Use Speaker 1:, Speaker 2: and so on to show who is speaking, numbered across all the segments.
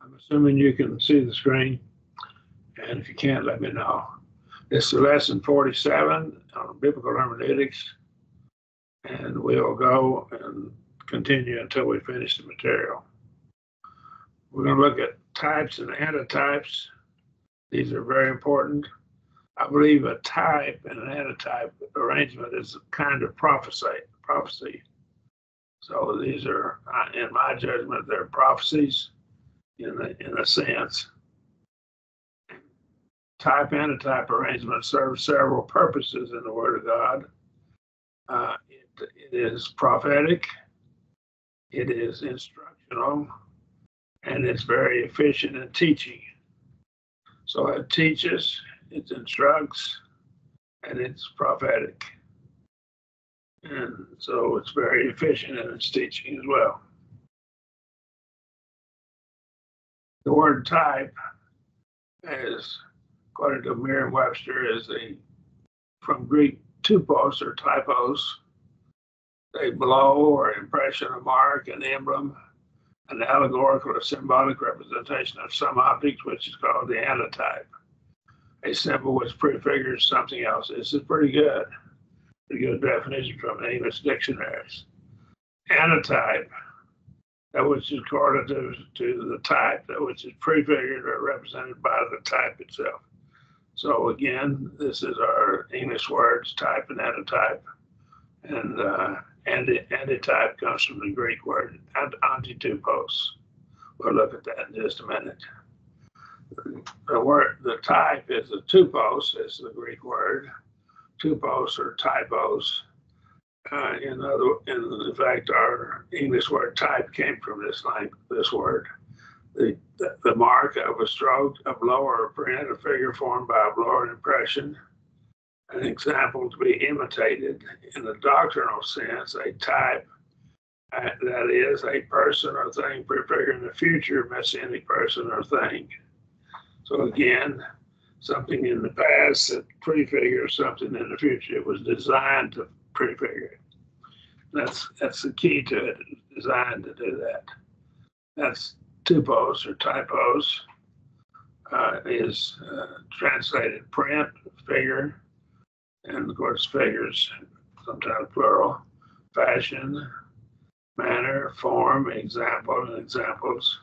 Speaker 1: I'm assuming you can see the screen. And if you can't, let me know. This is lesson 47 on biblical hermeneutics. And we'll go and continue until we finish the material. We're going to look at types and antitypes. These are very important. I believe a type and an antitype arrangement is a kind of prophecy. Prophecy. So these are, uh, in my judgment, they're prophecies in a, in a sense. Type antitype arrangement serves several purposes in the Word of God. Uh, it, it is prophetic, it is instructional, and it's very efficient in teaching. So it teaches, it instructs, and it's prophetic. And so it's very efficient in its teaching as well. The word type is, according to Merriam-Webster, is a from Greek typos or typos, a blow or impression, a mark, an emblem, an allegorical or symbolic representation of some object, which is called the antitype. A symbol which prefigures something else. This is pretty good. Pretty good definition from English dictionaries. Antitype, that which is correlative to the type, that which is prefigured or represented by the type itself. So again, this is our English words, type and antitype. And uh, Anti, antitype comes from the Greek word antitupos. We'll look at that in just a minute. The word, the type is the tupos, is the Greek word. Tupos or typos. Uh, in other, in fact, our English word type came from this line, this word. The, the, mark of a stroke, or a print, a figure formed by a blow or an impression an example to be imitated in the doctrinal sense, a type uh, that is a person or thing prefiguring the future messianic person or thing. So again, something in the past that prefigures something in the future. It was designed to prefigure. That's that's the key to it. Designed to do that. That's typos or typos. Uh, is uh, translated print, figure, and of course figures, sometimes plural, fashion, manner, form, example, and examples,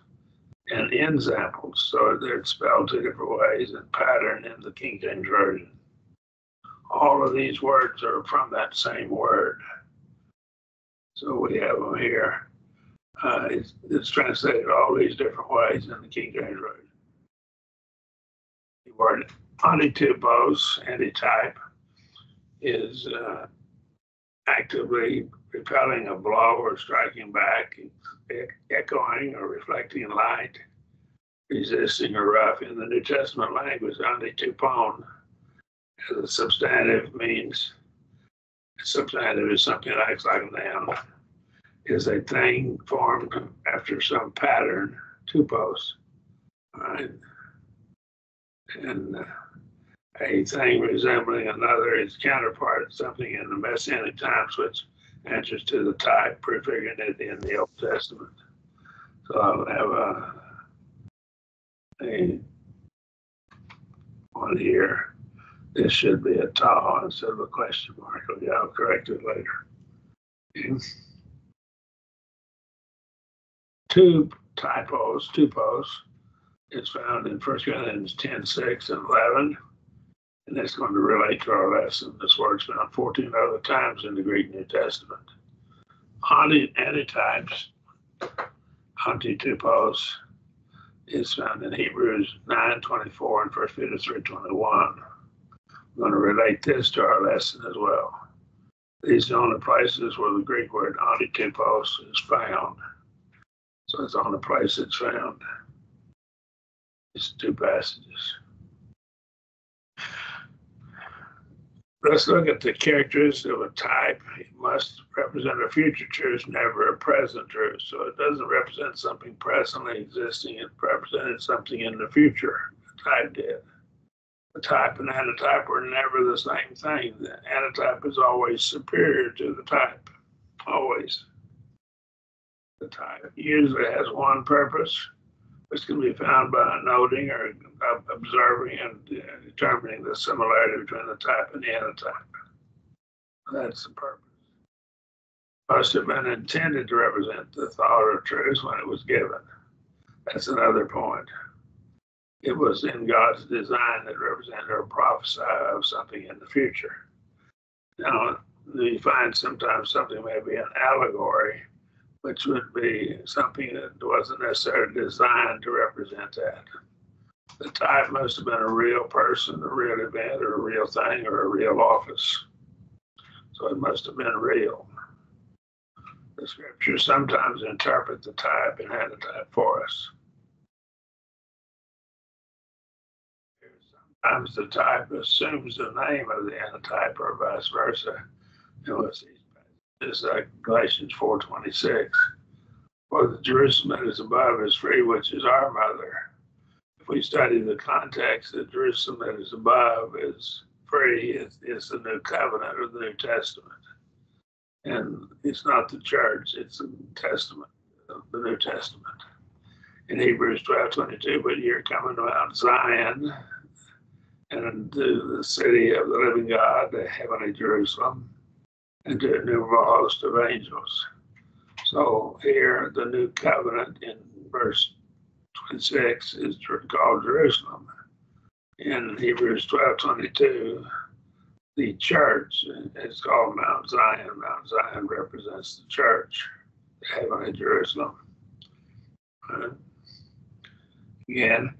Speaker 1: and examples. So they're spelled two different ways, and pattern in the King James Version. All of these words are from that same word. So we have them here. Uh, it's, it's, translated all these different ways in the King James Version. The word antitupos, antitype, is uh, actively repelling a blow or striking back, echoing or reflecting light, resisting or rough. In the New Testament language, antitupon a substantive means substantive is something that acts like a noun, is a thing formed after some pattern, tupos, right? And uh, a thing resembling another, its counterpart, something in the Messianic times which answers to the type prefiguring it in the Old Testament. So I'll have a, a one here. This should be a tau instead of a question mark. Oh, okay, I'll correct it later. Two typos, tupos, is found in 1 Corinthians 10, 6, and 11 and that's going to relate to our lesson. This word's found 14 other times in the Greek New Testament. Anti, antitypes, antitupos, is found in Hebrews 9:24 and 1 Peter 3:21. Going to relate this to our lesson as well. These are the only places where the Greek word antitupos is found. So it's on the place it's found. It's two passages. Let's look at the characteristics of a type. It must represent a future truth, never a present truth. So it doesn't represent something presently existing, it represented something in the future. Type did. The type and antitype are never the same thing. The antitype is always superior to the type, always. The type usually has one purpose, which can be found by noting or observing and uh, determining the similarity between the type and the antitype. That's the purpose. Must have been intended to represent the thought or truth when it was given. That's another point. It was in God's design that represented or prophesy of something in the future. Now, you find sometimes something may be an allegory, which would be something that wasn't necessarily designed to represent that. The type must have been a real person, a real event, or a real thing, or a real office. So it must have been real. The scriptures sometimes interpret the type and antitype for us. Sometimes the type assumes the name of the antitype or vice versa. It's, like Galatians 4.26. For the Jerusalem that is above is free, which is our mother. If we study the context, the Jerusalem that is above is free, it's, it's the new covenant of the New Testament. And it's not the church, it's the Testament, the New Testament. In Hebrews 12 22, but you're coming to Mount Zion and to the city of the living God, the heavenly Jerusalem, and to a numerable host of angels. So here, the new covenant in verse 26 is called Jerusalem. In Hebrews 12 22, the church is called Mount Zion. Mount Zion represents the church, the heavenly Jerusalem. Uh, again,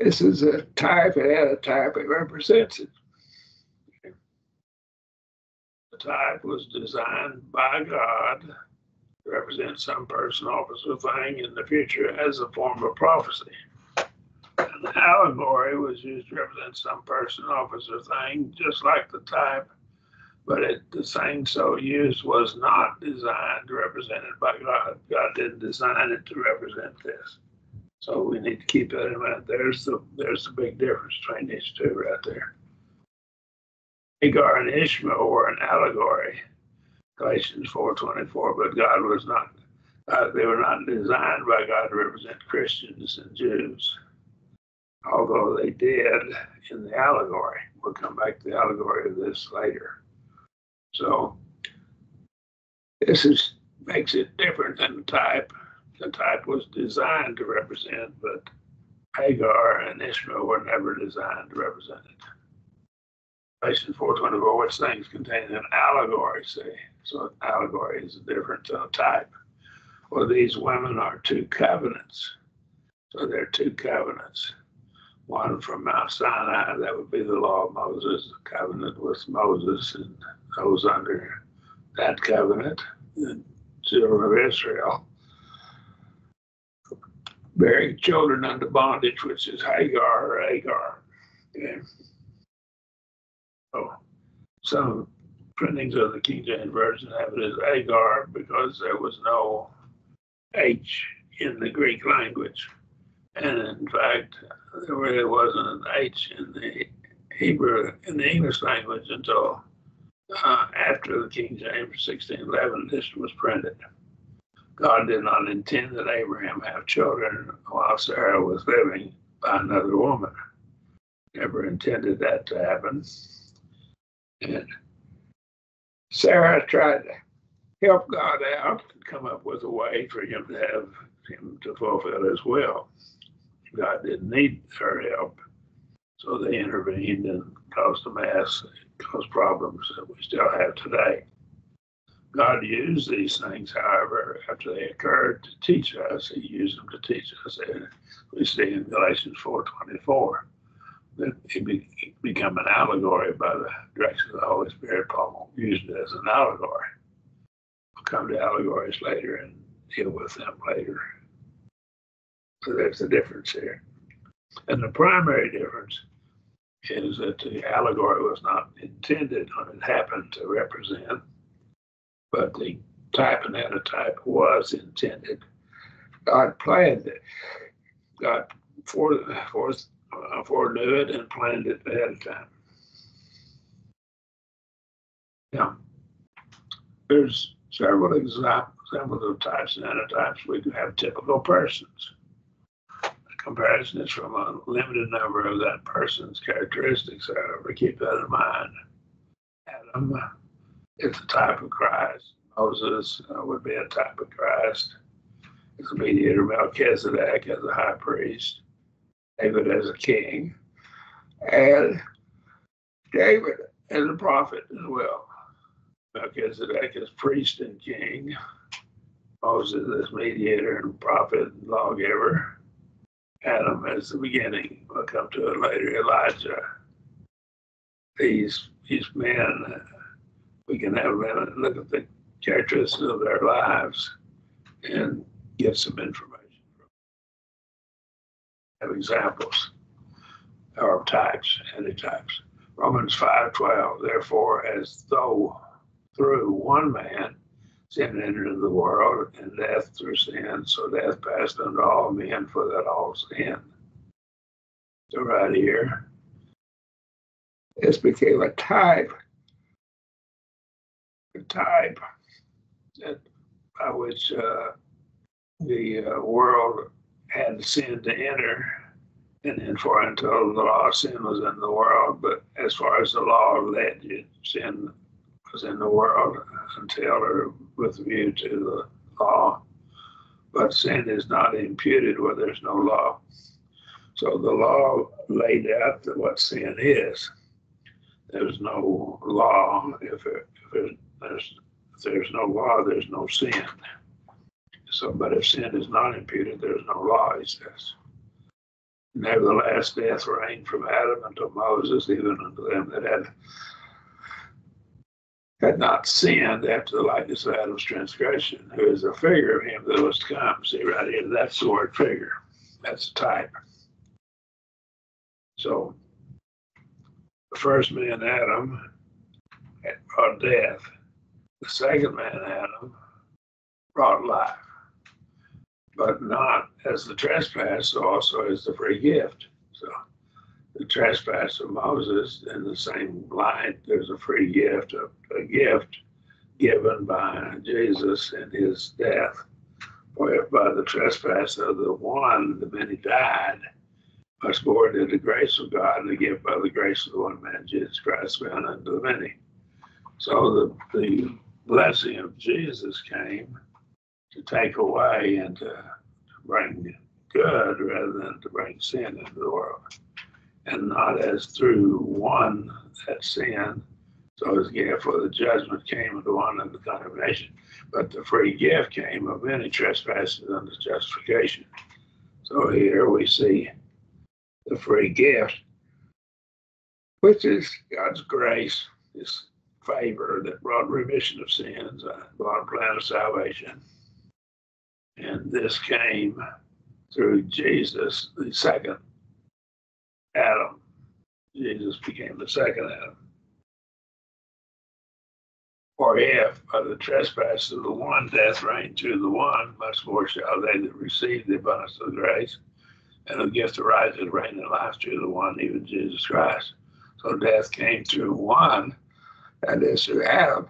Speaker 1: this is a type, it had a type, it represents it. The type was designed by God to represent some person, office, or thing in the future as a form of prophecy. An allegory was used to represent some person, office, or thing, just like the type, but it, the thing so used was not designed to represent it by God. God didn't design it to represent this. So we need to keep that in mind. There's the there's the big difference between these two right there. Hagar and Ishmael were an allegory, Galatians 4:24, but God was not. Uh, they were not designed by God to represent Christians and Jews, although they did in the allegory. We'll come back to the allegory of this later. So this is makes it different than the type the type was designed to represent, but Hagar and Ishmael were never designed to represent it. Galatians 4.24, which things contain an allegory, see? So an allegory is a different uh, type. Well, these women are two covenants. So they're two covenants. One from Mount Sinai, that would be the law of Moses, the covenant with Moses and those under that covenant, the children of Israel bearing children under bondage, which is Hagar or Agar. Okay. Oh, some printings of the King James Version have it as Agar because there was no H in the Greek language. And in fact, there really wasn't an H in the Hebrew, in the English language until uh, after the King James 1611 edition was printed. God did not intend that Abraham have children while Sarah was living by another woman. Never intended that to happen. And Sarah tried to help God out and come up with a way for him to have him to fulfill his will. God didn't need her help. So they intervened and caused a mess, caused problems that we still have today. God used these things, however, after they occurred to teach us. He used them to teach us. And we see in Galatians 4.24 that it, be, it become an allegory by the direction of the Holy Spirit. Paul used it as an allegory. We'll come to allegories later and deal with them later. So there's a difference here. And the primary difference is that the allegory was not intended when it happened to represent but the type and antitype was intended. God planned it. God for, for, uh, foreknew it and planned it ahead of time. Now, there's several examples of types and antitypes. We can have typical persons. The comparison is from a limited number of that person's characteristics, however, keep that in mind. Adam is a type of Christ. Moses uh, would be a type of Christ. As a mediator, Melchizedek as a high priest, David as a king, and David as a prophet as well. Melchizedek as priest and king, Moses as mediator and prophet and lawgiver, Adam as the beginning. We'll come to it later. Elijah. These these men, we can have them look at the characteristics of their lives and get some information have examples or types, antitypes. Romans 5:12, therefore, as though through one man sin entered into the world, and death through sin, so death passed unto all men, for that all sin. So right here, this became a type, a type that by which uh, the uh, world had sin to enter, and then for until the law sin was in the world, but as far as the law led you, sin was in the world until or with view to the law. But sin is not imputed where there's no law. So the law laid out what sin is. There's no law. If, it, if, it, there's, if there's no law, there's no sin. So, but if sin is not imputed, there's no law, he says. Nevertheless, death reigned from Adam until Moses, even unto them that had had not sinned after the likeness of Adam's transgression, who is a figure of him that was to come. See right here, that's the word figure. That's the type. So the first man, Adam, brought death. The second man, Adam, brought life. But not as the trespass, also as the free gift. So the trespass of Moses in the same light, there's a free gift, a, a gift given by Jesus in his death. For by the trespass of the one the many died, much more did the grace of God and the gift by the grace of the one man, Jesus Christ, found unto the many. So the, the blessing of Jesus came to take away and to bring good rather than to bring sin into the world and not as through one that sin. So his gift for the judgment came of the one and the condemnation, but the free gift came of many trespasses unto justification. So here we see the free gift, which is God's grace, His favor that brought remission of sins, uh, brought a plan of salvation. And this came through Jesus, the second Adam. Jesus became the second Adam. For if by the trespass of the one death reigned through the one, much more shall they that receive the abundance of grace and the gift of righteousness reign in life through the one, even Jesus Christ. So death came through one, that is through Adam,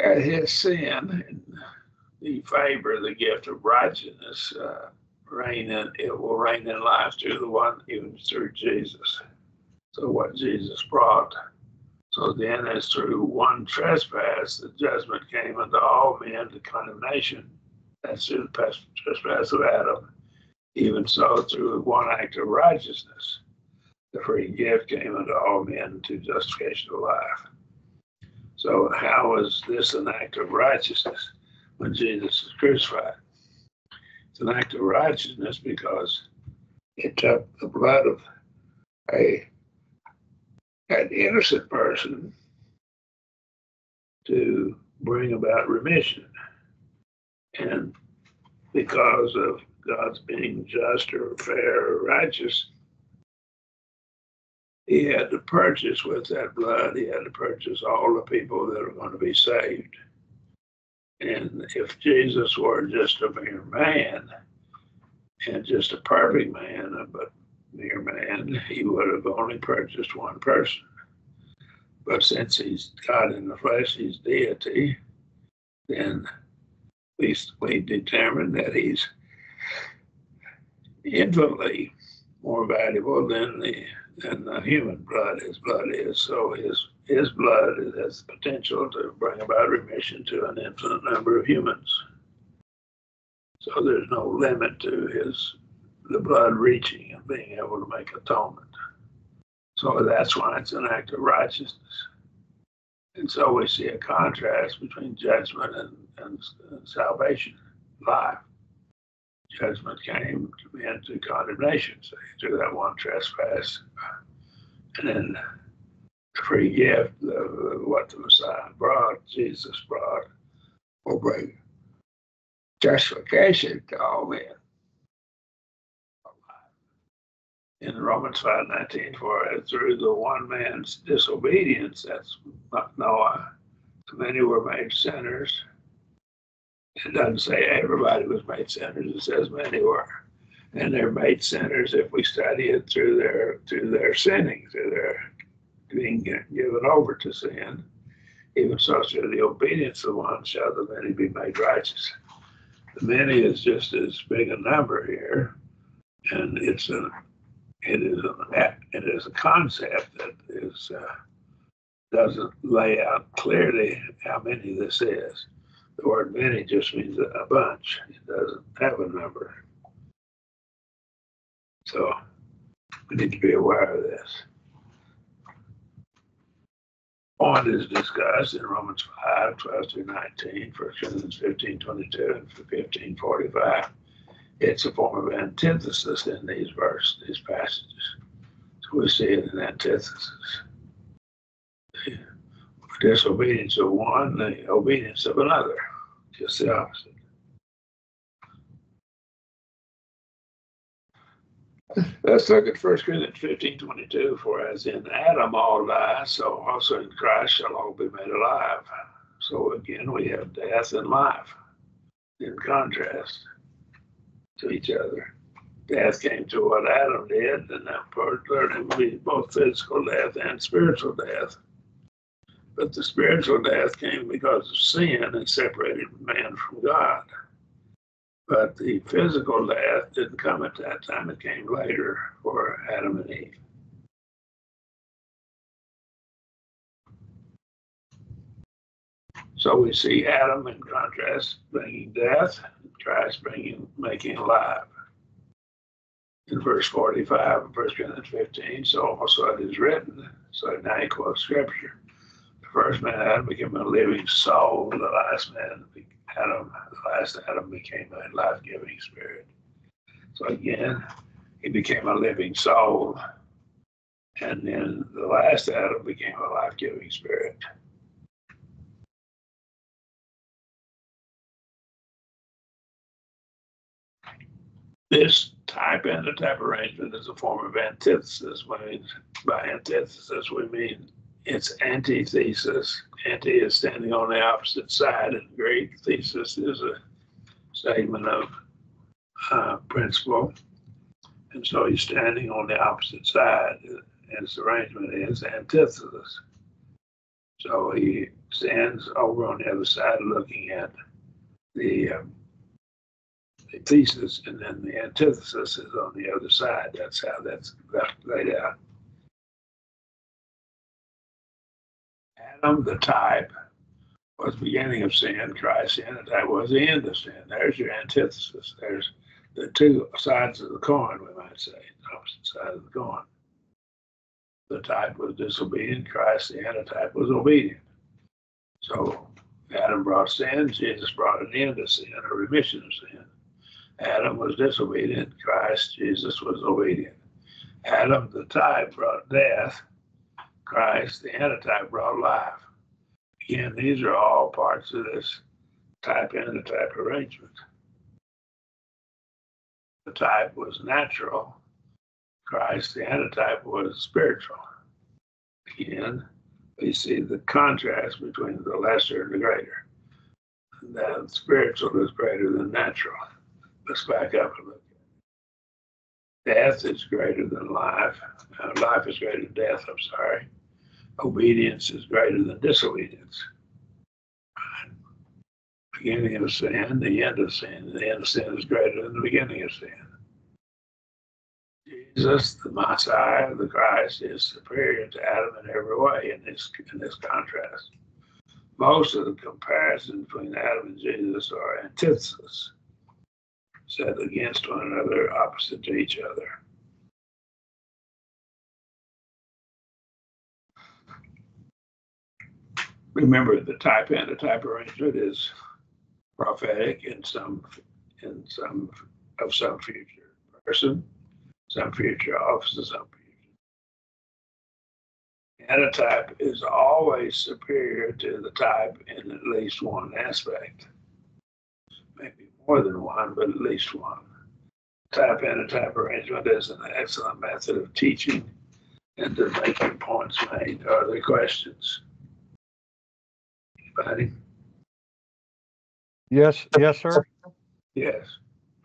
Speaker 1: and his sin and the favor, the gift of righteousness. Uh, reign in it will reign in life through the one even through Jesus. So what Jesus brought. So then as through one trespass the judgment came unto all men to condemnation. That's through the trespass of Adam. Even so through one act of righteousness, the free gift came unto all men to justification of life. So how was this an act of righteousness when Jesus was crucified? It's an act of righteousness because it took the blood of a an innocent person to bring about remission. And because of God's being just or fair or righteous, he had to purchase with that blood, he had to purchase all the people that are going to be saved. And if Jesus were just a mere man and just a perfect man, but mere man, he would have only purchased one person. But since he's God in the flesh, he's deity, then we, we determine that he's infinitely more valuable than the than the human blood. His blood is so his his blood has the potential to bring about remission to an infinite number of humans. So there's no limit to his the blood reaching and being able to make atonement. So that's why it's an act of righteousness. And so we see a contrast between judgment and, and, and salvation, life. Judgment came into condemnation, so through that one trespass. Uh, and then the free gift of uh, what the Messiah brought, Jesus brought, will bring justification to all men. in Romans 5 19, for through the one man's disobedience, that's Noah, uh, many were made sinners. It doesn't say everybody was made sinners, it says many were. And they're made sinners if we study it through their through their sinning, through their being given over to sin. Even so, through the obedience of one shall the many be made righteous. The many is just as big a number here, and it's a it is a, it is a concept that is uh, doesn't lay out clearly how many this is. The word many just means a bunch. It doesn't have a number. So we need to be aware of this. Point is discussed in Romans 5, 12 through 19, 1 Corinthians 15, 22, and 15, 45 it's a form of antithesis in these verses, these passages. So we see it in antithesis. The disobedience of one, the obedience of another, just the opposite. Let's look at 1 Corinthians 15 22. For as in Adam all die, so also in Christ shall all be made alive. So again, we have death and life in contrast to each other. Death came to what Adam did, and that part learning to be both physical death and spiritual death. But the spiritual death came because of sin and separated man from God. But the physical death didn't come at that time, it came later for Adam and Eve. So we see Adam in contrast bringing death, Christ bringing, making alive. In verse 45 of 1 Corinthians 15, so also it is written. So now he quotes scripture. First man, Adam, became a living soul. The last man, Adam, the last Adam became a life giving spirit. So again, he became a living soul. And then the last Adam became a life giving spirit. This type and the type arrangement is a form of antithesis. by antithesis, we mean it's antithesis. Anti is standing on the opposite side in Greek. Thesis is a statement of uh, principle. And so he's standing on the opposite side. His arrangement is antithesis. So he stands over on the other side looking at the um, the thesis and then the antithesis is on the other side. That's how that's laid out. Adam, the type, was beginning of sin. Christ, the that was the end of sin. There's your antithesis. There's the two sides of the coin, we might say, the opposite side of the coin. The type was disobedient. Christ, the antitype, was obedient. So Adam brought sin. Jesus brought an end to sin, a remission of sin. Adam was disobedient. Christ, Jesus, was obedient. Adam, the type, brought death. Christ, the antitype, brought life. Again, these are all parts of this type antitype arrangement. The type was natural. Christ, the antitype, was spiritual. Again, we see the contrast between the lesser and the greater. That spiritual is greater than natural let's back up a little. Death is greater than life. Uh, life is greater than death, I'm sorry. Obedience is greater than disobedience. Beginning of sin, the end of sin. The end of sin is greater than the beginning of sin. Jesus, the Messiah, the Christ, is superior to Adam in every way in this in this contrast. Most of the comparisons between Adam and Jesus are antithesis, set against one another, opposite to each other. Remember, the type antitype arrangement is prophetic in some in some of some future person some future office of some future. Antitype is always superior to the type in at least one aspect. Maybe more than one, but at least one. Type antitype arrangement is an excellent method of teaching and to making points made. Are the questions? Anybody?
Speaker 2: Yes, yes, sir.
Speaker 1: Yes.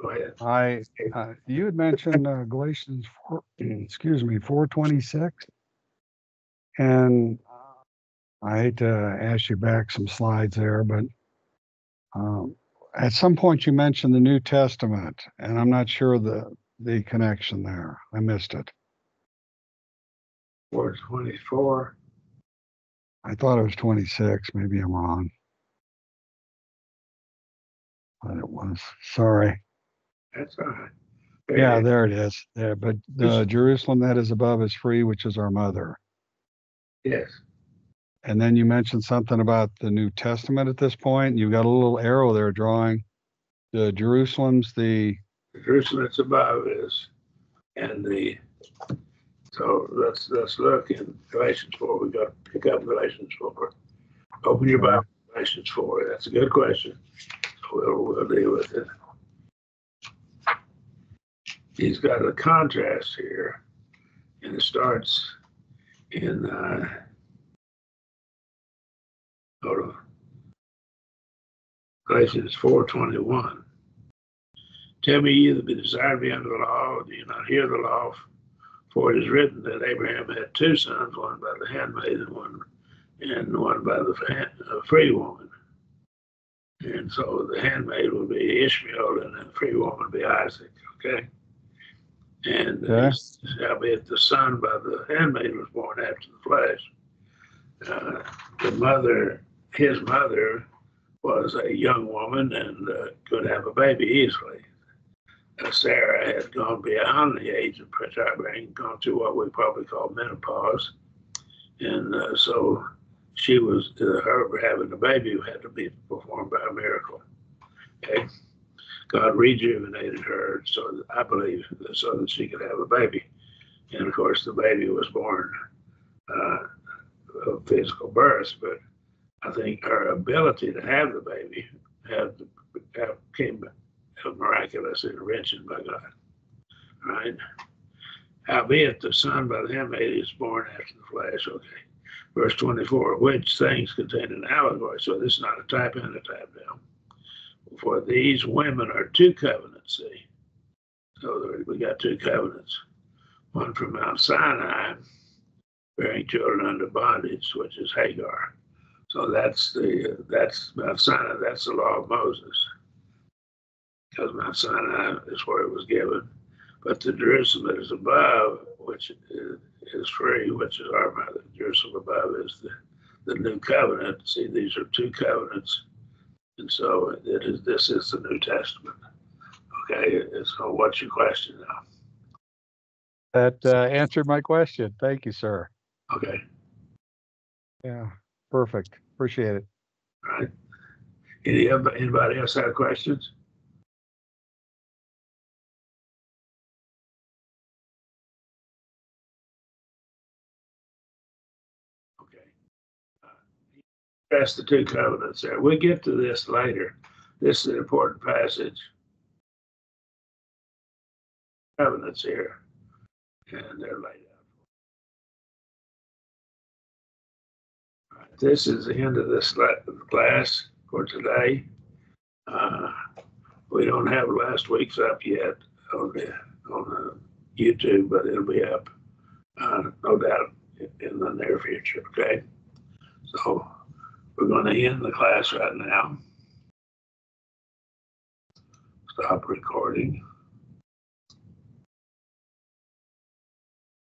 Speaker 1: Go ahead.
Speaker 2: I, uh, you had mentioned uh, Galatians four, excuse me, four twenty-six. And I hate to ask you back some slides there, but um, at some point you mentioned the New Testament, and I'm not sure the, the connection there. I missed it.
Speaker 1: Four twenty-four.
Speaker 2: I thought it was twenty-six. Maybe I'm wrong. But it was, sorry.
Speaker 1: That's all right.
Speaker 2: Yeah, there it is. There, but the Jerusalem that is above is free, which is our mother.
Speaker 1: Yes.
Speaker 2: And then you mentioned something about the New Testament at this point. You've got a little arrow there drawing the Jerusalem's the
Speaker 1: Jerusalem that's above is, and the, so let's, let's look in Galatians four, We've got to pick up Galatians four. Open your Bible, Galatians four, that's a good question. We'll, we'll deal with it. He's got a contrast here, and it starts in, uh, hold on. Galatians four twenty-one. Tell me ye that be desired to be under the law, do you not hear the law? For it is written that Abraham had two sons, one by the handmaid and one and one by the free woman. And so the handmaid would be Ishmael and the free woman would be Isaac, okay? And
Speaker 2: Okay.
Speaker 1: albeit the son by the handmaid was born after the flesh. Uh, the mother, his mother, was a young woman and uh, could have a baby easily. Sarah had gone beyond the age of childbearing, gone to what we probably call menopause, and uh, so she was uh, her having a baby had to be performed by a miracle. Okay, God rejuvenated her, so that, I believe, so that she could have a baby, and of course the baby was born uh, of physical birth, but I think her ability to have the baby had have, came a miraculous intervention by God. Right? Howbeit the son by the handmaid is born after the flesh. Okay. Verse 24, which things contain an allegory. So this is not a type and a type now. For these women are two covenants, see. So we got two covenants. One from Mount Sinai, bearing children under bondage, which is Hagar. So that's the that's Mount Sinai. That's the law of Moses, because Mount Sinai is where it was given. But the Jerusalem that is above, which is, free, which is our mother. Jerusalem above is the the new covenant. See, these are two covenants, and so it is. This is the New Testament. Okay. So what's your question now?
Speaker 2: that uh, answered my question. Thank you, sir.
Speaker 1: Okay.
Speaker 2: Yeah, perfect. Appreciate it.
Speaker 1: All right. Any anybody else have questions? That's the two covenants there. We'll get to this later. This is an important passage. Covenants here, and they're laid out. Right, This is the end of this la- class for today. Uh, we don't have last week's up yet on the, on the YouTube, but it'll be up, uh, no doubt in the near future, okay? So we're gonna end the class right now. Stop recording.